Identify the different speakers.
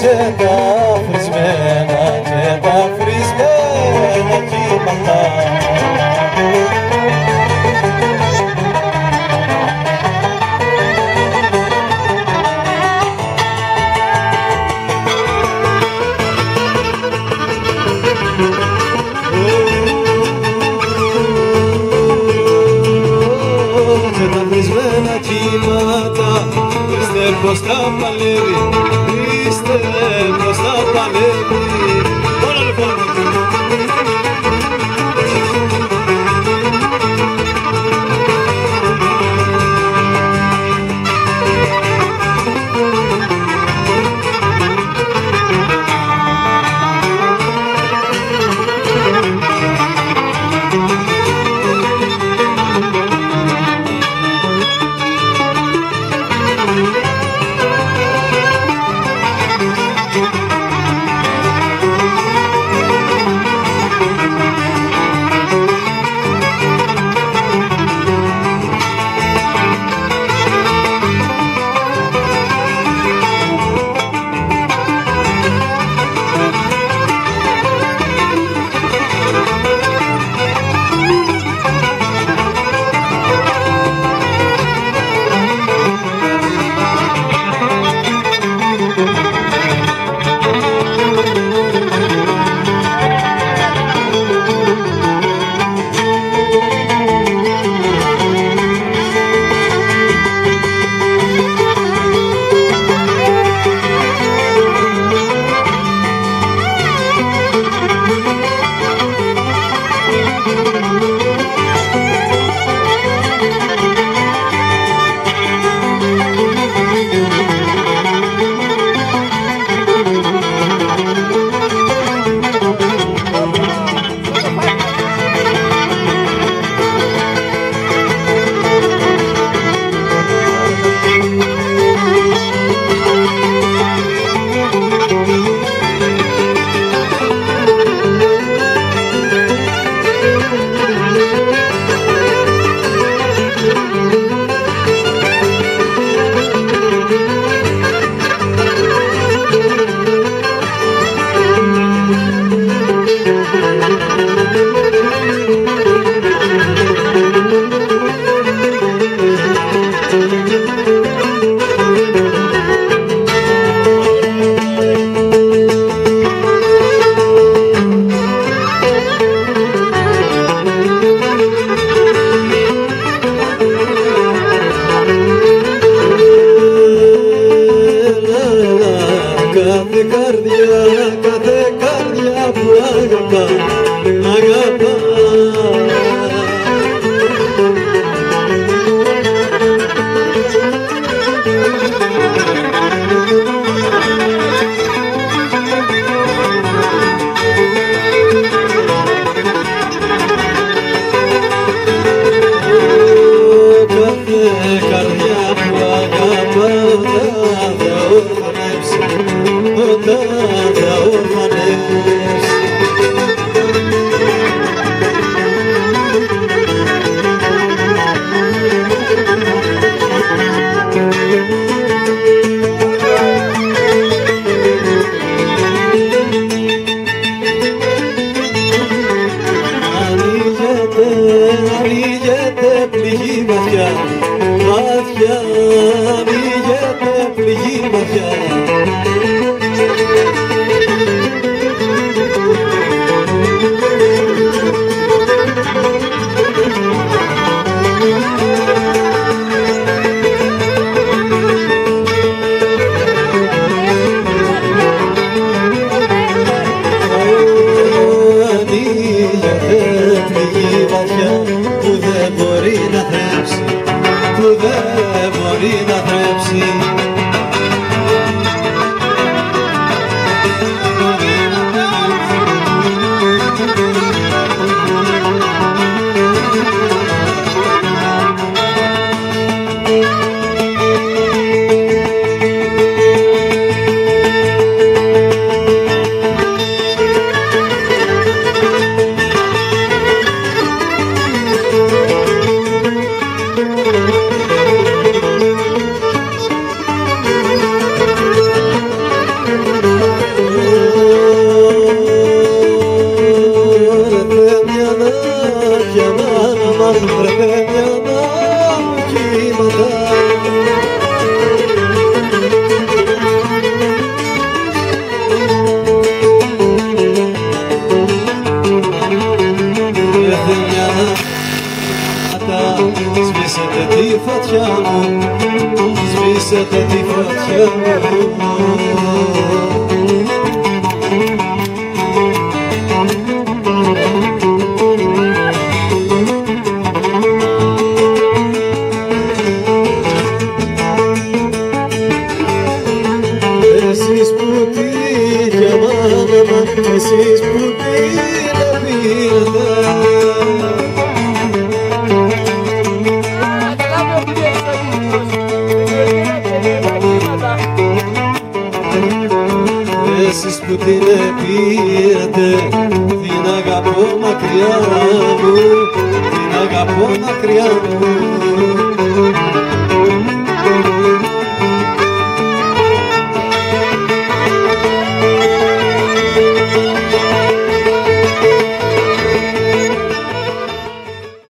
Speaker 1: και τα φρισμένα και τα φρισμένα κύματα και τα βρισμένα κύματα Είστε μπροστά παλεύει, πληγή βαθιά, βαθιά, ανοίγεται πληγή βαθιά. παιδιά Σβήσετε τη φωτιά μου Σβήσετε τη φωτιά μου. Εσείς που την πήρατε Εσείς που την πήρατε την αγαπώ μακριά μου την αγαπώ μακριά μου